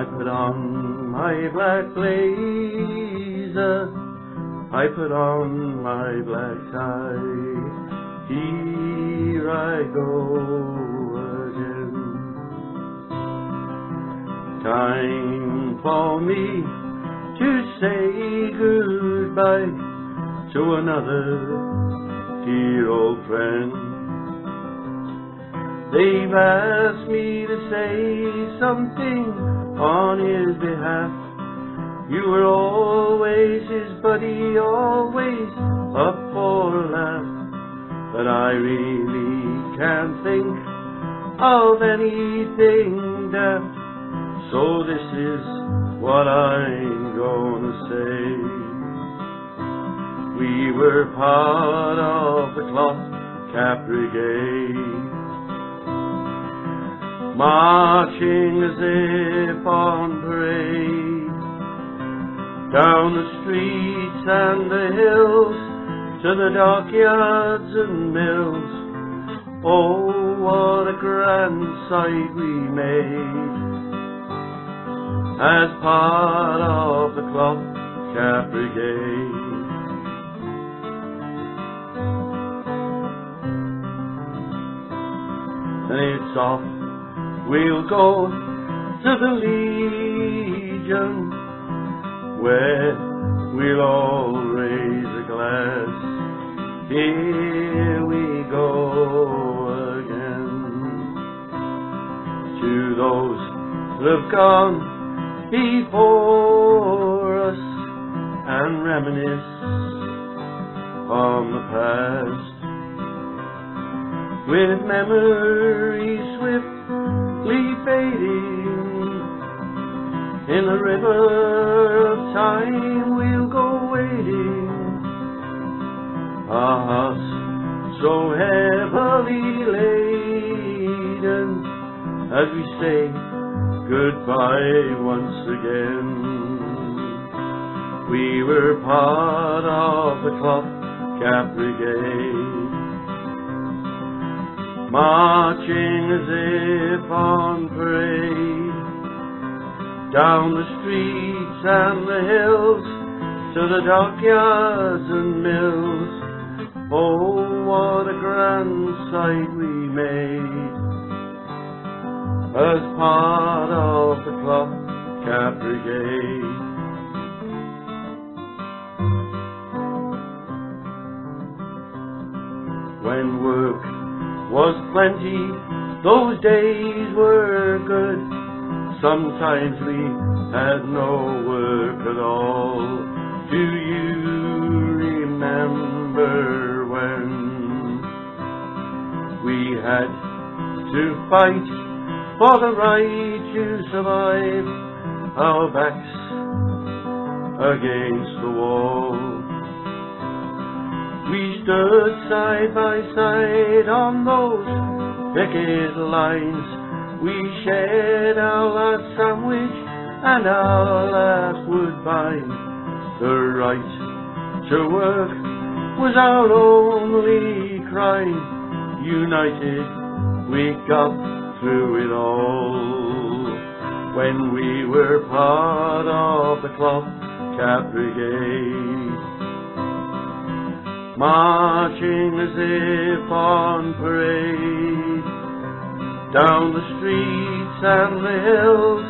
I put on my black blazer, I put on my black tie. Here I go again. Time for me to say goodbye to another dear old friend. They've asked me to say something on his behalf. You were always his buddy, always up for a laugh. But I really can't think of anything daft. So this is what I'm gonna say. We were part of the cloth cap brigade marching as if on parade down the streets and the hills to the dockyards and mills. Oh, what a grand sight we made as part of the cloth cap brigade. And it's off We'll go to the Legion where we'll all raise a glass. Here we go again to those who have gone before us and reminisce on the past with memories swift fading. In the river of time we'll go wading our ah, hearts so heavily laden as we say goodbye once again. We were part of the cloth cap brigade marching as if on parade down the streets and the hills to the dockyards and mills. Oh, what a grand sight we made as part of the cloth cap brigade. When work was plenty, those days were good. Sometimes we had no work at all. Do you remember when we had to fight for the right to survive our backs against the wall? We stood side by side on those picket lines. We shared our last sandwich and our last goodbye. The right to work was our only crime. United, we got through it all. When we were part of the cloth cap brigade marching as if on parade down the streets and the hills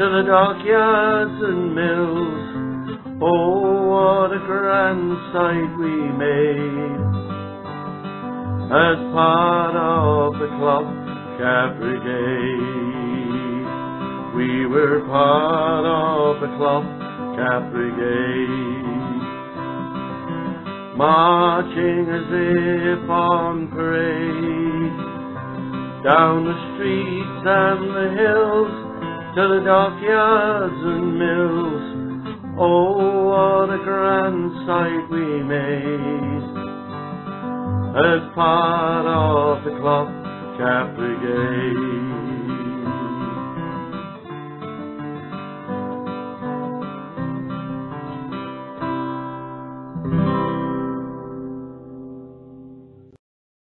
to the dockyards and mills. Oh, what a grand sight we made as part of the cap brigade. We were part of the cap brigade marching as if on parade down the streets and the hills to the dockyards and mills. Oh, what a grand sight we made as part of the cloth cap brigade.